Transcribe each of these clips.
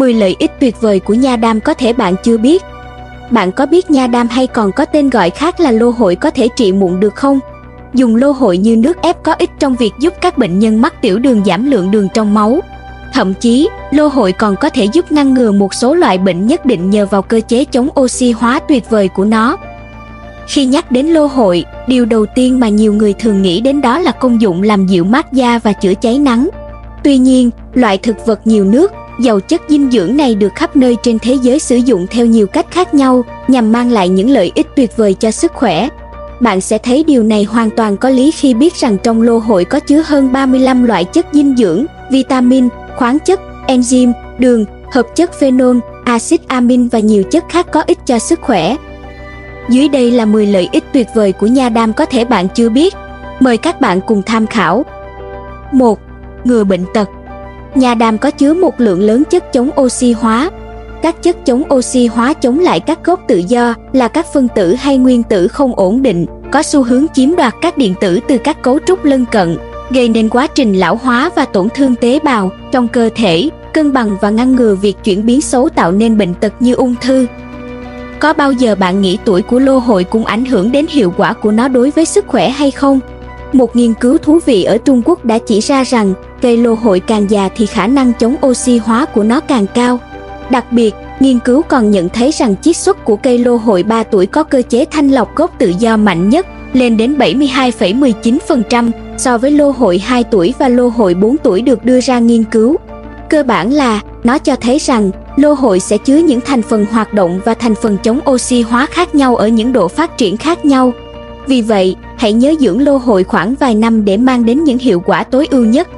10 lợi ích tuyệt vời của nha đam có thể bạn chưa biết. Bạn có biết nha đam hay còn có tên gọi khác là lô hội có thể trị mụn được không? Dùng lô hội như nước ép có ích trong việc giúp các bệnh nhân mắc tiểu đường giảm lượng đường trong máu. Thậm chí, lô hội còn có thể giúp ngăn ngừa một số loại bệnh nhất định nhờ vào cơ chế chống oxy hóa tuyệt vời của nó. Khi nhắc đến lô hội, điều đầu tiên mà nhiều người thường nghĩ đến đó là công dụng làm dịu mát da và chữa cháy nắng. Tuy nhiên, loại thực vật nhiều nước, giàu chất dinh dưỡng này được khắp nơi trên thế giới sử dụng theo nhiều cách khác nhau nhằm mang lại những lợi ích tuyệt vời cho sức khỏe. Bạn sẽ thấy điều này hoàn toàn có lý khi biết rằng trong lô hội có chứa hơn 35 loại chất dinh dưỡng, vitamin, khoáng chất, enzyme, đường, hợp chất phenol, axit amin và nhiều chất khác có ích cho sức khỏe. Dưới đây là 10 lợi ích tuyệt vời của nha đam có thể bạn chưa biết. Mời các bạn cùng tham khảo. 1. Ngừa bệnh tật Nha đam có chứa một lượng lớn chất chống oxy hóa. Các chất chống oxy hóa chống lại các gốc tự do là các phân tử hay nguyên tử không ổn định, có xu hướng chiếm đoạt các điện tử từ các cấu trúc lân cận, gây nên quá trình lão hóa và tổn thương tế bào trong cơ thể, cân bằng và ngăn ngừa việc chuyển biến xấu tạo nên bệnh tật như ung thư. Có bao giờ bạn nghĩ tuổi của lô hội cũng ảnh hưởng đến hiệu quả của nó đối với sức khỏe hay không? Một nghiên cứu thú vị ở Trung Quốc đã chỉ ra rằng cây lô hội càng già thì khả năng chống oxy hóa của nó càng cao. Đặc biệt, nghiên cứu còn nhận thấy rằng chiết xuất của cây lô hội 3 tuổi có cơ chế thanh lọc gốc tự do mạnh nhất, lên đến 72,19% so với lô hội 2 tuổi và lô hội 4 tuổi được đưa ra nghiên cứu. Cơ bản là, nó cho thấy rằng lô hội sẽ chứa những thành phần hoạt động và thành phần chống oxy hóa khác nhau ở những độ phát triển khác nhau. Vì vậy, hãy nhớ dưỡng lô hội khoảng vài năm để mang đến những hiệu quả tối ưu nhất.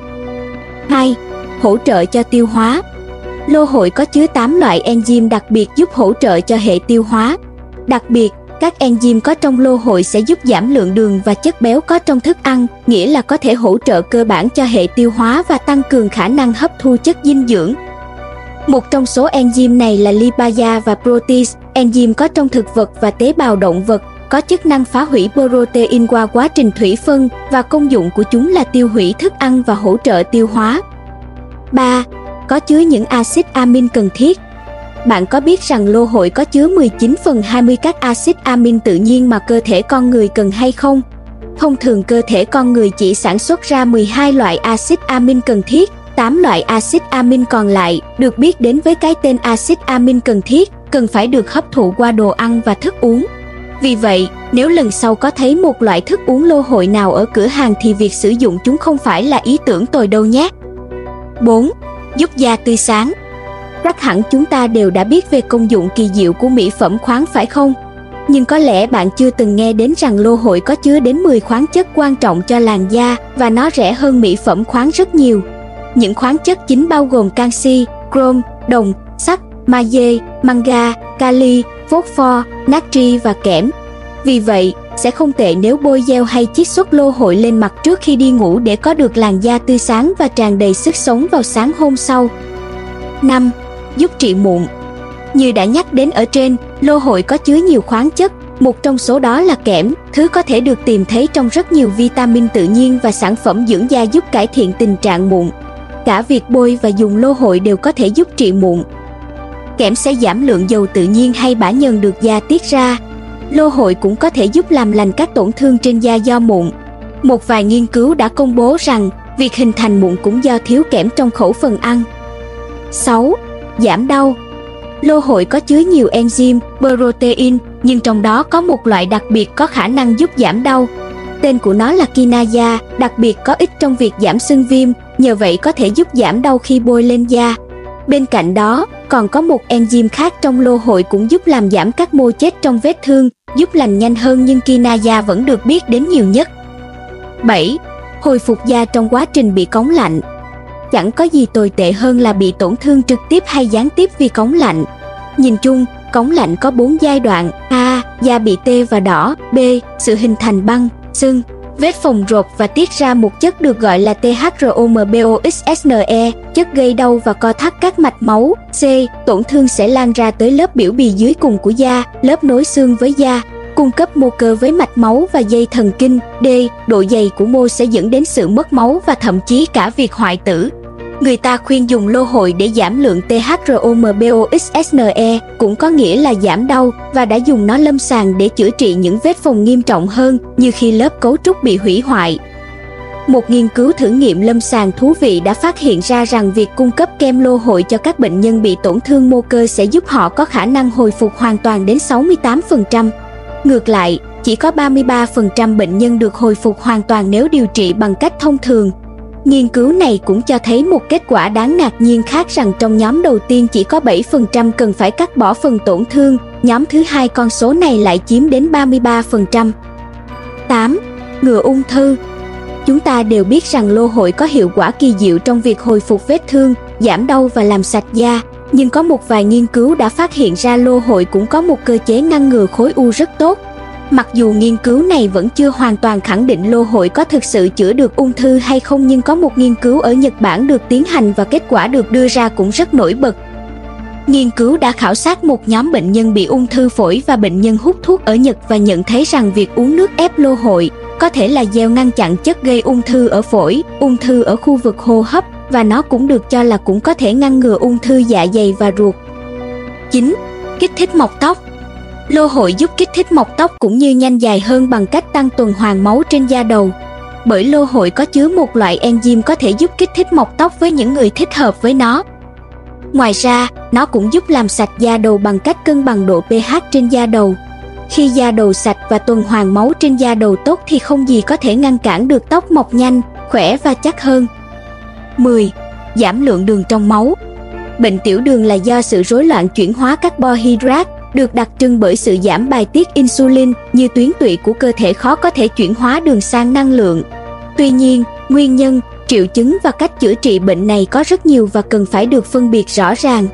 2. Hỗ trợ cho tiêu hóa Lô hội có chứa 8 loại enzyme đặc biệt giúp hỗ trợ cho hệ tiêu hóa. Đặc biệt, các enzyme có trong lô hội sẽ giúp giảm lượng đường và chất béo có trong thức ăn, nghĩa là có thể hỗ trợ cơ bản cho hệ tiêu hóa và tăng cường khả năng hấp thu chất dinh dưỡng. Một trong số enzyme này là lipasa và protease, enzyme có trong thực vật và tế bào động vật, có chức năng phá hủy protein qua quá trình thủy phân và công dụng của chúng là tiêu hủy thức ăn và hỗ trợ tiêu hóa. 3. Có chứa những axit amin cần thiết. Bạn có biết rằng lô hội có chứa 19 phần 20 các axit amin tự nhiên mà cơ thể con người cần hay không? Thông thường cơ thể con người chỉ sản xuất ra 12 loại axit amin cần thiết, 8 loại axit amin còn lại được biết đến với cái tên axit amin cần thiết cần phải được hấp thụ qua đồ ăn và thức uống. Vì vậy, nếu lần sau có thấy một loại thức uống lô hội nào ở cửa hàng thì việc sử dụng chúng không phải là ý tưởng tồi đâu nhé. 4. Giúp da tươi sáng Chắc hẳn chúng ta đều đã biết về công dụng kỳ diệu của mỹ phẩm khoáng phải không? Nhưng có lẽ bạn chưa từng nghe đến rằng lô hội có chứa đến 10 khoáng chất quan trọng cho làn da và nó rẻ hơn mỹ phẩm khoáng rất nhiều. Những khoáng chất chính bao gồm canxi, chrome, đồng, magie, manga, kali, phosphor, natri và kẽm. Vì vậy, sẽ không tệ nếu bôi gel hay chiết xuất lô hội lên mặt trước khi đi ngủ để có được làn da tươi sáng và tràn đầy sức sống vào sáng hôm sau. 5. Giúp trị mụn Như đã nhắc đến ở trên, lô hội có chứa nhiều khoáng chất, một trong số đó là kẽm, thứ có thể được tìm thấy trong rất nhiều vitamin tự nhiên và sản phẩm dưỡng da giúp cải thiện tình trạng mụn. Cả việc bôi và dùng lô hội đều có thể giúp trị mụn. Kẽm sẽ giảm lượng dầu tự nhiên hay bã nhờn được da tiết ra. Lô hội cũng có thể giúp làm lành các tổn thương trên da do mụn. Một vài nghiên cứu đã công bố rằng việc hình thành mụn cũng do thiếu kẽm trong khẩu phần ăn. 6. Giảm đau Lô hội có chứa nhiều enzyme, protein, nhưng trong đó có một loại đặc biệt có khả năng giúp giảm đau. Tên của nó là kinaza, đặc biệt có ích trong việc giảm sưng viêm, nhờ vậy có thể giúp giảm đau khi bôi lên da. Bên cạnh đó, còn có một enzyme khác trong lô hội cũng giúp làm giảm các mô chết trong vết thương, giúp lành nhanh hơn nhưng kinase vẫn được biết đến nhiều nhất. 7. Hồi phục da trong quá trình bị cống lạnh Chẳng có gì tồi tệ hơn là bị tổn thương trực tiếp hay gián tiếp vì cống lạnh. Nhìn chung, cống lạnh có 4 giai đoạn A. Da bị tê và đỏ B. Sự hình thành băng, sưng, vết phồng rộp và tiết ra một chất được gọi là THROMBOXSNE, chất gây đau và co thắt các mạch máu. C. Tổn thương sẽ lan ra tới lớp biểu bì dưới cùng của da, lớp nối xương với da, cung cấp mô cơ với mạch máu và dây thần kinh. D. Độ dày của mô sẽ dẫn đến sự mất máu và thậm chí cả việc hoại tử. Người ta khuyên dùng lô hội để giảm lượng THROMBOXSNE, cũng có nghĩa là giảm đau, và đã dùng nó lâm sàng để chữa trị những vết phồng nghiêm trọng hơn, như khi lớp cấu trúc bị hủy hoại. Một nghiên cứu thử nghiệm lâm sàng thú vị đã phát hiện ra rằng việc cung cấp kem lô hội cho các bệnh nhân bị tổn thương mô cơ sẽ giúp họ có khả năng hồi phục hoàn toàn đến 68%. Ngược lại, chỉ có 33% bệnh nhân được hồi phục hoàn toàn nếu điều trị bằng cách thông thường. Nghiên cứu này cũng cho thấy một kết quả đáng ngạc nhiên khác rằng trong nhóm đầu tiên chỉ có 7% cần phải cắt bỏ phần tổn thương, nhóm thứ hai con số này lại chiếm đến 33%. 8. Ngừa ung thư Chúng ta đều biết rằng lô hội có hiệu quả kỳ diệu trong việc hồi phục vết thương, giảm đau và làm sạch da, nhưng có một vài nghiên cứu đã phát hiện ra lô hội cũng có một cơ chế ngăn ngừa khối u rất tốt. Mặc dù nghiên cứu này vẫn chưa hoàn toàn khẳng định lô hội có thực sự chữa được ung thư hay không nhưng có một nghiên cứu ở Nhật Bản được tiến hành và kết quả được đưa ra cũng rất nổi bật. Nghiên cứu đã khảo sát một nhóm bệnh nhân bị ung thư phổi và bệnh nhân hút thuốc ở Nhật và nhận thấy rằng việc uống nước ép lô hội có thể là gieo ngăn chặn chất gây ung thư ở phổi, ung thư ở khu vực hô hấp và nó cũng được cho là cũng có thể ngăn ngừa ung thư dạ dày và ruột. 9. Kích thích mọc tóc Lô hội giúp kích thích mọc tóc cũng như nhanh dài hơn bằng cách tăng tuần hoàn máu trên da đầu. Bởi lô hội có chứa một loại enzyme có thể giúp kích thích mọc tóc với những người thích hợp với nó. Ngoài ra, nó cũng giúp làm sạch da đầu bằng cách cân bằng độ pH trên da đầu. Khi da đầu sạch và tuần hoàn máu trên da đầu tốt thì không gì có thể ngăn cản được tóc mọc nhanh, khỏe và chắc hơn. 10. Giảm lượng đường trong máu Bệnh tiểu đường là do sự rối loạn chuyển hóa carbohydrate, được đặc trưng bởi sự giảm bài tiết insulin như tuyến tụy của cơ thể khó có thể chuyển hóa đường sang năng lượng. Tuy nhiên, nguyên nhân, triệu chứng và cách chữa trị bệnh này có rất nhiều và cần phải được phân biệt rõ ràng.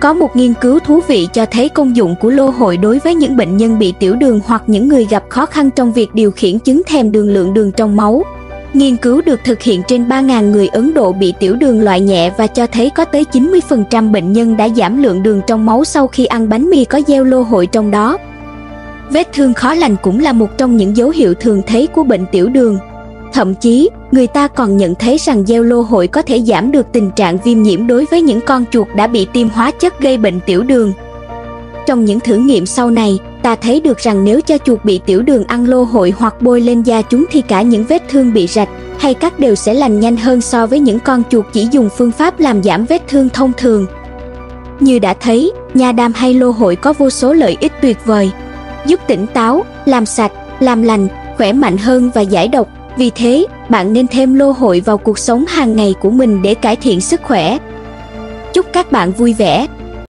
Có một nghiên cứu thú vị cho thấy công dụng của lô hội đối với những bệnh nhân bị tiểu đường hoặc những người gặp khó khăn trong việc điều khiển chứng thèm đường lượng đường trong máu. Nghiên cứu được thực hiện trên 3.000 người Ấn Độ bị tiểu đường loại nhẹ và cho thấy có tới 90% bệnh nhân đã giảm lượng đường trong máu sau khi ăn bánh mì có gieo lô hội trong đó. Vết thương khó lành cũng là một trong những dấu hiệu thường thấy của bệnh tiểu đường. Thậm chí, người ta còn nhận thấy rằng gieo lô hội có thể giảm được tình trạng viêm nhiễm đối với những con chuột đã bị tiêm hóa chất gây bệnh tiểu đường. Trong những thử nghiệm sau này, ta thấy được rằng nếu cho chuột bị tiểu đường ăn lô hội hoặc bôi lên da chúng thì cả những vết thương bị rạch hay cắt đều sẽ lành nhanh hơn so với những con chuột chỉ dùng phương pháp làm giảm vết thương thông thường. Như đã thấy, nha đam hay lô hội có vô số lợi ích tuyệt vời, giúp tỉnh táo, làm sạch, làm lành, khỏe mạnh hơn và giải độc. Vì thế, bạn nên thêm lô hội vào cuộc sống hàng ngày của mình để cải thiện sức khỏe. Chúc các bạn vui vẻ!